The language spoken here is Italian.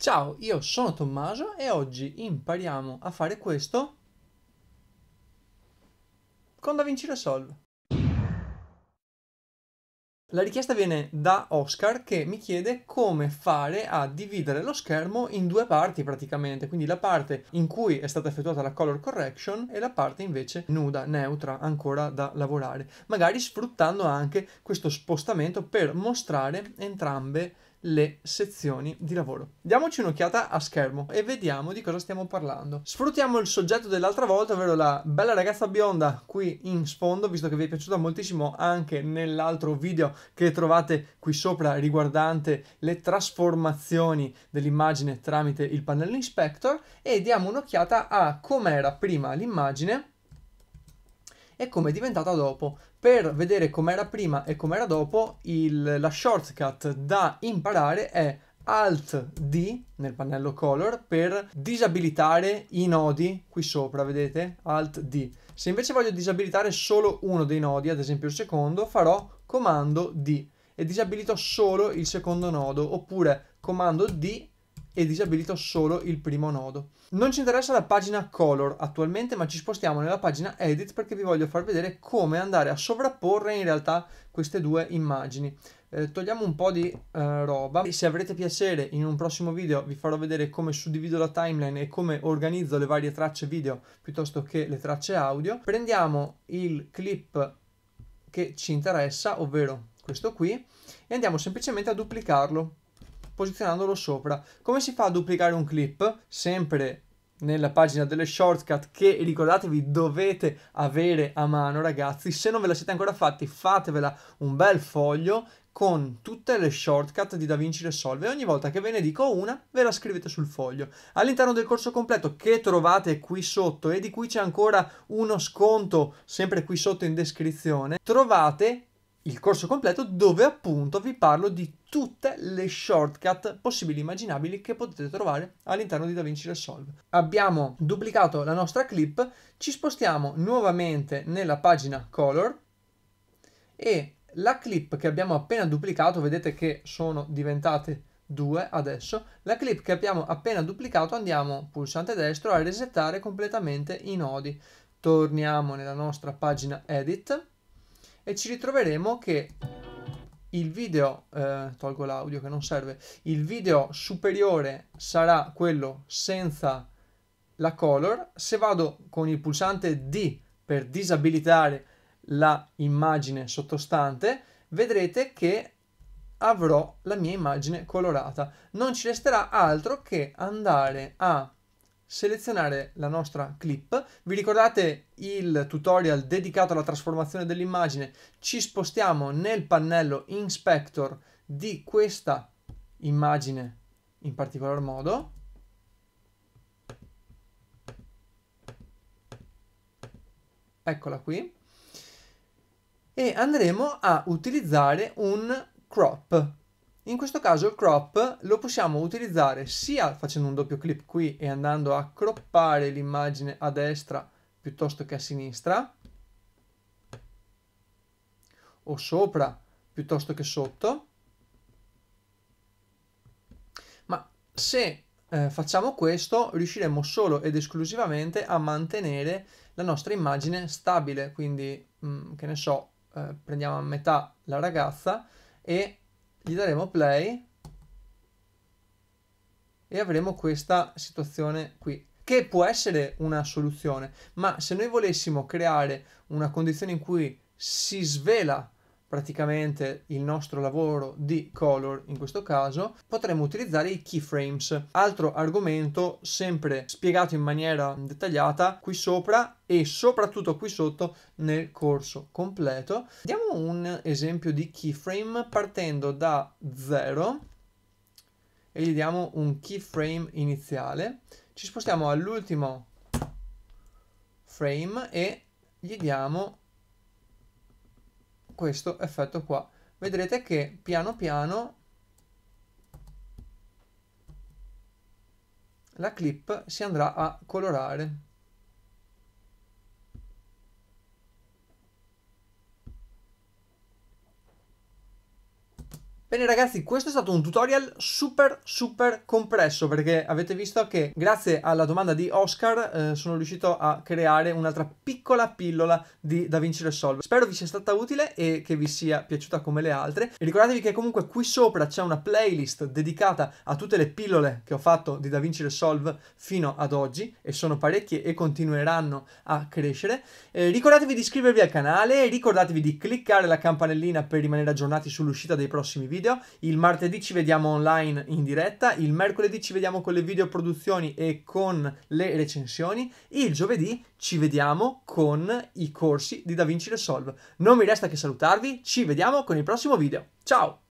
Ciao, io sono Tommaso e oggi impariamo a fare questo con DaVinci Resolve. La richiesta viene da Oscar che mi chiede come fare a dividere lo schermo in due parti praticamente, quindi la parte in cui è stata effettuata la color correction e la parte invece nuda, neutra, ancora da lavorare, magari sfruttando anche questo spostamento per mostrare entrambe le sezioni di lavoro. Diamoci un'occhiata a schermo e vediamo di cosa stiamo parlando. Sfruttiamo il soggetto dell'altra volta, ovvero la bella ragazza bionda qui in sfondo, visto che vi è piaciuta moltissimo anche nell'altro video che trovate qui sopra riguardante le trasformazioni dell'immagine tramite il pannello inspector e diamo un'occhiata a com'era prima l'immagine e come è diventata dopo. Per vedere com'era prima e com'era dopo, il, la shortcut da imparare è Alt D nel pannello Color per disabilitare i nodi qui sopra, vedete? Alt D. Se invece voglio disabilitare solo uno dei nodi, ad esempio il secondo, farò comando D e disabilito solo il secondo nodo, oppure comando D e disabilito solo il primo nodo. Non ci interessa la pagina color attualmente, ma ci spostiamo nella pagina edit perché vi voglio far vedere come andare a sovrapporre in realtà queste due immagini. Eh, togliamo un po' di eh, roba. Se avrete piacere, in un prossimo video vi farò vedere come suddivido la timeline e come organizzo le varie tracce video piuttosto che le tracce audio. Prendiamo il clip che ci interessa, ovvero questo qui, e andiamo semplicemente a duplicarlo posizionandolo sopra. Come si fa a duplicare un clip? Sempre nella pagina delle shortcut che ricordatevi dovete avere a mano ragazzi se non ve la siete ancora fatti fatevela un bel foglio con tutte le shortcut di DaVinci Resolve e ogni volta che ve ne dico una ve la scrivete sul foglio all'interno del corso completo che trovate qui sotto e di cui c'è ancora uno sconto sempre qui sotto in descrizione trovate il corso completo dove appunto vi parlo di tutte le shortcut possibili e immaginabili che potete trovare all'interno di DaVinci Resolve. Abbiamo duplicato la nostra clip, ci spostiamo nuovamente nella pagina Color e la clip che abbiamo appena duplicato, vedete che sono diventate due adesso, la clip che abbiamo appena duplicato andiamo pulsante destro a resettare completamente i nodi. Torniamo nella nostra pagina Edit e ci ritroveremo che il video, eh, tolgo l'audio che non serve, il video superiore sarà quello senza la color, se vado con il pulsante D per disabilitare la immagine sottostante, vedrete che avrò la mia immagine colorata. Non ci resterà altro che andare a selezionare la nostra clip. Vi ricordate il tutorial dedicato alla trasformazione dell'immagine? Ci spostiamo nel pannello Inspector di questa immagine in particolar modo. Eccola qui. E andremo a utilizzare un crop in questo caso il crop lo possiamo utilizzare sia facendo un doppio clic qui e andando a croppare l'immagine a destra piuttosto che a sinistra o sopra piuttosto che sotto. Ma se eh, facciamo questo riusciremo solo ed esclusivamente a mantenere la nostra immagine stabile. Quindi mh, mm, che ne so eh, prendiamo a metà la ragazza e gli daremo play e avremo questa situazione qui che può essere una soluzione ma se noi volessimo creare una condizione in cui si svela praticamente il nostro lavoro di color in questo caso potremmo utilizzare i keyframes. Altro argomento sempre spiegato in maniera dettagliata qui sopra e soprattutto qui sotto nel corso completo. Diamo un esempio di keyframe partendo da 0 e gli diamo un keyframe iniziale. Ci spostiamo all'ultimo frame e gli diamo questo effetto qua. Vedrete che piano piano la clip si andrà a colorare. Bene ragazzi, questo è stato un tutorial super super compresso perché avete visto che grazie alla domanda di Oscar eh, sono riuscito a creare un'altra piccola pillola di DaVinci Resolve. Spero vi sia stata utile e che vi sia piaciuta come le altre. E ricordatevi che comunque qui sopra c'è una playlist dedicata a tutte le pillole che ho fatto di DaVinci Resolve fino ad oggi e sono parecchie e continueranno a crescere. Eh, ricordatevi di iscrivervi al canale, ricordatevi di cliccare la campanellina per rimanere aggiornati sull'uscita dei prossimi video video. Il martedì ci vediamo online in diretta, il mercoledì ci vediamo con le video produzioni e con le recensioni. Il giovedì ci vediamo con i corsi di DaVinci Resolve. Non mi resta che salutarvi, ci vediamo con il prossimo video. Ciao!